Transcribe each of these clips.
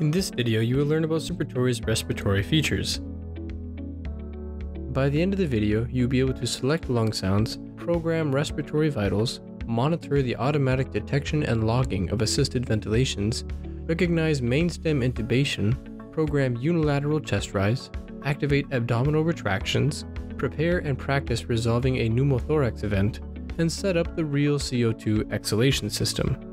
In this video, you will learn about Super Tory's respiratory features. By the end of the video, you'll be able to select lung sounds, program respiratory vitals, monitor the automatic detection and logging of assisted ventilations, recognize main stem intubation, program unilateral chest rise, activate abdominal retractions, prepare and practice resolving a pneumothorax event, and set up the real CO2 exhalation system.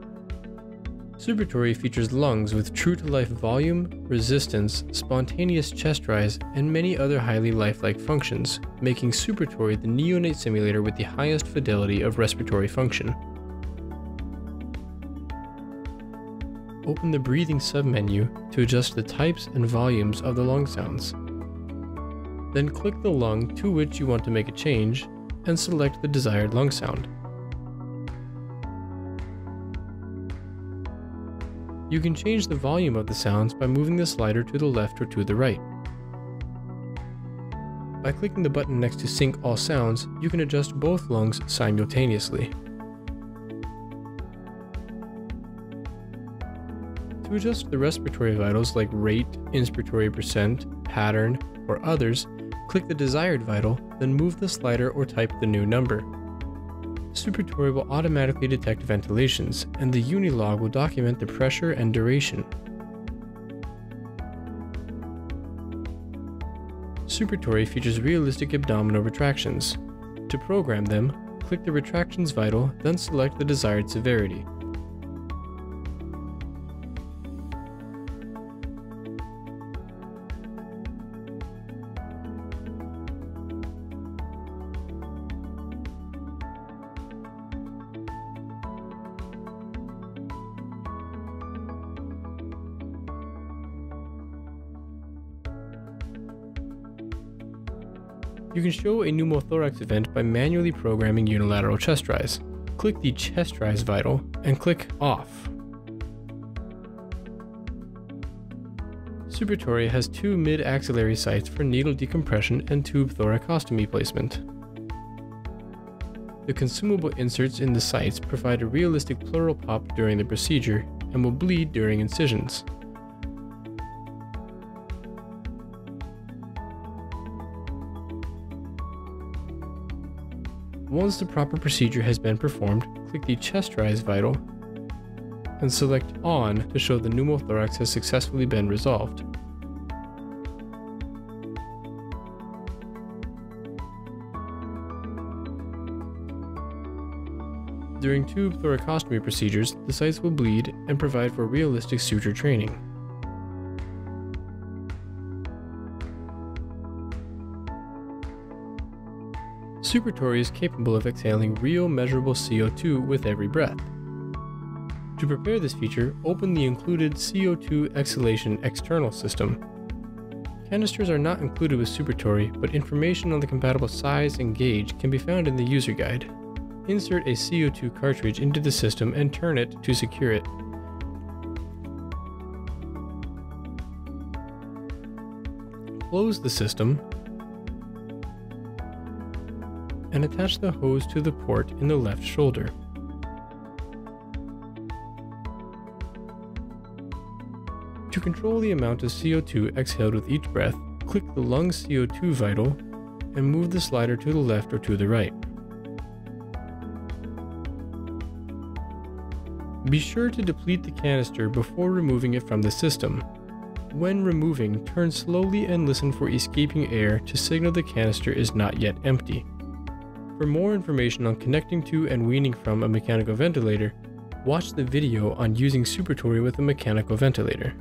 Super Tory features lungs with true-to-life volume, resistance, spontaneous chest rise, and many other highly lifelike functions, making Super Tory the neonate simulator with the highest fidelity of respiratory function. Open the breathing submenu to adjust the types and volumes of the lung sounds. Then click the lung to which you want to make a change and select the desired lung sound. You can change the volume of the sounds by moving the slider to the left or to the right. By clicking the button next to Sync All Sounds, you can adjust both lungs simultaneously. To adjust the respiratory vitals like rate, inspiratory percent, pattern, or others, click the desired vital, then move the slider or type the new number. Super Tory will automatically detect ventilations, and the Unilog will document the pressure and duration. Super Tory features realistic abdominal retractions. To program them, click the retractions vital, then select the desired severity. You can show a pneumothorax event by manually programming unilateral chest rise. Click the chest rise vital and click off. Super Tory has two mid-axillary sites for needle decompression and tube thoracostomy placement. The consumable inserts in the sites provide a realistic pleural pop during the procedure and will bleed during incisions. Once the proper procedure has been performed, click the chest rise vital and select on to show the pneumothorax has successfully been resolved. During tube thoracostomy procedures, the sites will bleed and provide for realistic suture training. Super Tory is capable of exhaling real measurable CO2 with every breath. To prepare this feature, open the included CO2 exhalation external system. Canisters are not included with Super Tory, but information on the compatible size and gauge can be found in the user guide. Insert a CO2 cartridge into the system and turn it to secure it. Close the system and attach the hose to the port in the left shoulder. To control the amount of CO2 exhaled with each breath, click the lung CO2 vital and move the slider to the left or to the right. Be sure to deplete the canister before removing it from the system. When removing, turn slowly and listen for escaping air to signal the canister is not yet empty. For more information on connecting to and weaning from a mechanical ventilator, watch the video on using Super Tory with a mechanical ventilator.